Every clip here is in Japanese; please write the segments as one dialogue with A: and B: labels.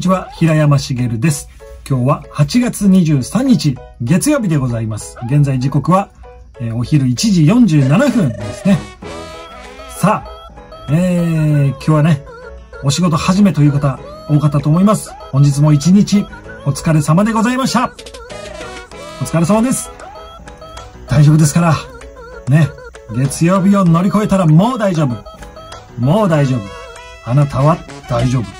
A: んにちは、平山茂です。今日は8月23日、月曜日でございます。現在時刻は、えー、お昼1時47分ですね。さあ、えー、今日はね、お仕事始めという方、多かったと思います。本日も一日、お疲れ様でございました。お疲れ様です。大丈夫ですから、ね、月曜日を乗り越えたらもう大丈夫。もう大丈夫。あなたは大丈夫。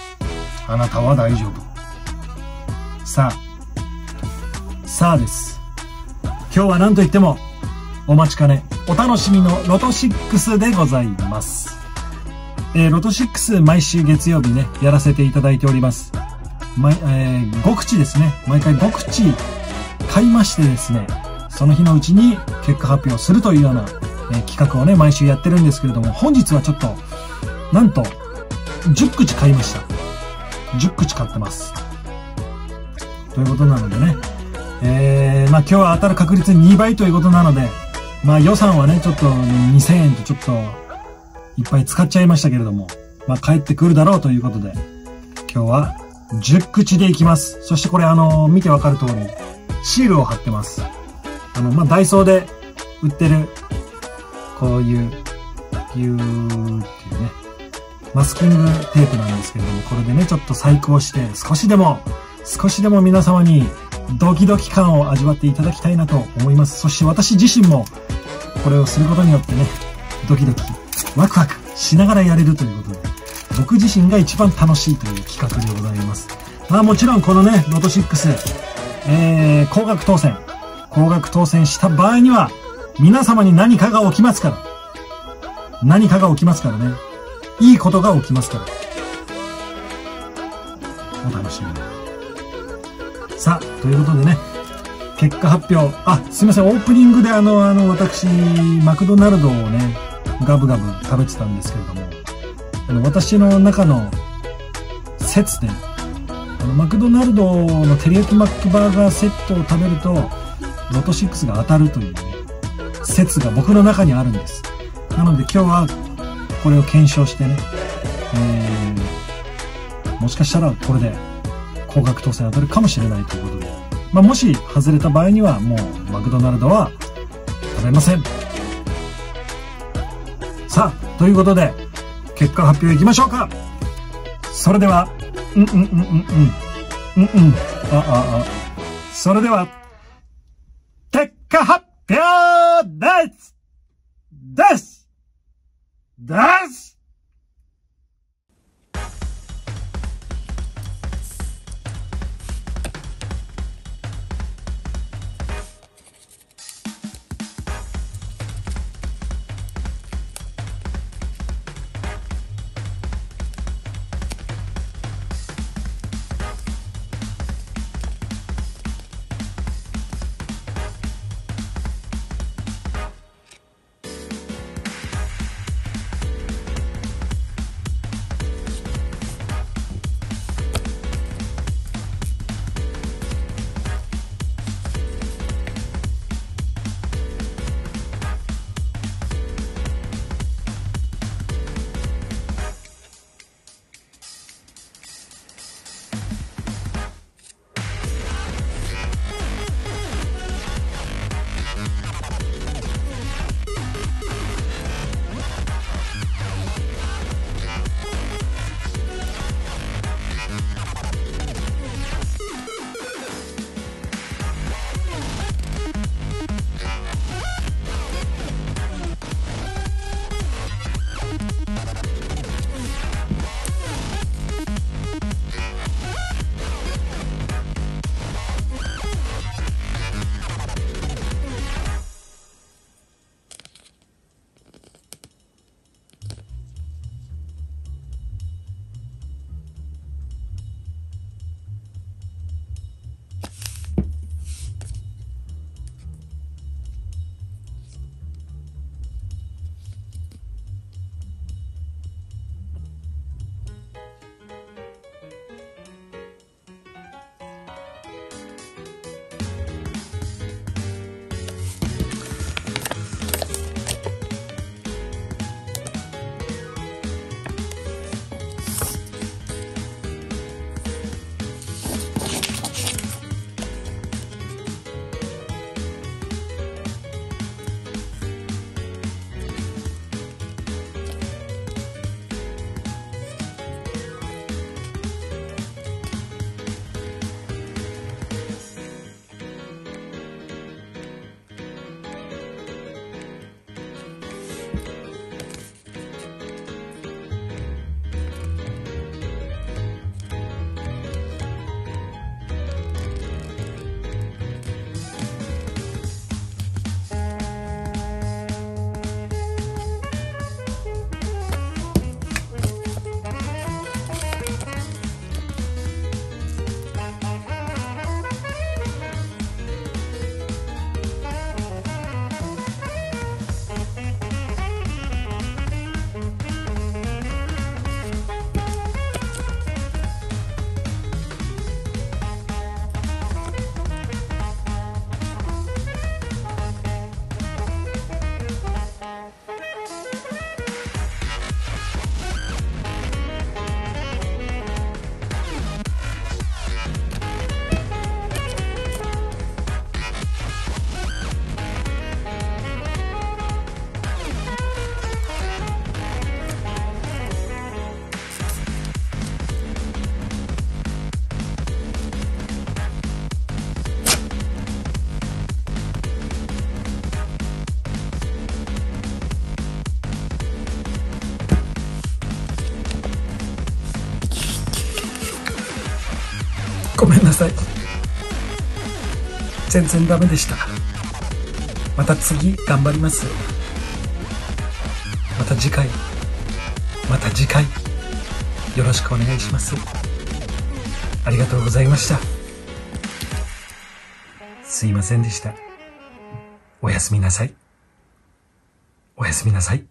A: あなたは大丈夫。さあ、さあです。今日は何と言っても、お待ちかね、お楽しみのロト6でございます。えー、ロト6毎週月曜日ね、やらせていただいております。毎、えー、5口ですね。毎回5口買いましてですね、その日のうちに結果発表するというような、えー、企画をね、毎週やってるんですけれども、本日はちょっと、なんと、10口買いました。10口買ってます。ということなのでね、えー、まあ今日は当たる確率2倍ということなので、まあ予算はね、ちょっと2000円とちょっといっぱい使っちゃいましたけれども、まあ帰ってくるだろうということで、今日は10口でいきます。そしてこれあの、見てわかる通り、シールを貼ってます。あの、まあダイソーで売ってる、こういう、ギューっていうね、マスキングテープなんですけれども、これでね、ちょっと細工をして、少しでも、少しでも皆様にドキドキ感を味わっていただきたいなと思います。そして私自身も、これをすることによってね、ドキドキ、ワクワクしながらやれるということで、僕自身が一番楽しいという企画でございます。まあもちろんこのね、ロト6、えー、高額当選、高額当選した場合には、皆様に何かが起きますから。何かが起きますからね。いいことが起きますから。お楽しみに。さあ、ということでね、結果発表。あ、すいません、オープニングであの、あの、私、マクドナルドをね、ガブガブ食べてたんですけれども、あの、私の中の説で、あの、マクドナルドの照り焼きマックバーガーセットを食べると、ロト6が当たるというね、説が僕の中にあるんです。なので今日はこれを検証してね、えー、もしかしたらこれで高額当選当たるかもしれないということで、まあ、もし外れた場合にはもうマクドナルドは食べません。さあ、ということで、結果発表いきましょうかそれでは、うんうんうんうんうん。うんうん。あ、あ、あ。それでは、結果発表ですですでごめんなさい。全然ダメでした。また次頑張ります。また次回。また次回。よろしくお願いします。ありがとうございました。すいませんでした。おやすみなさい。おやすみなさい。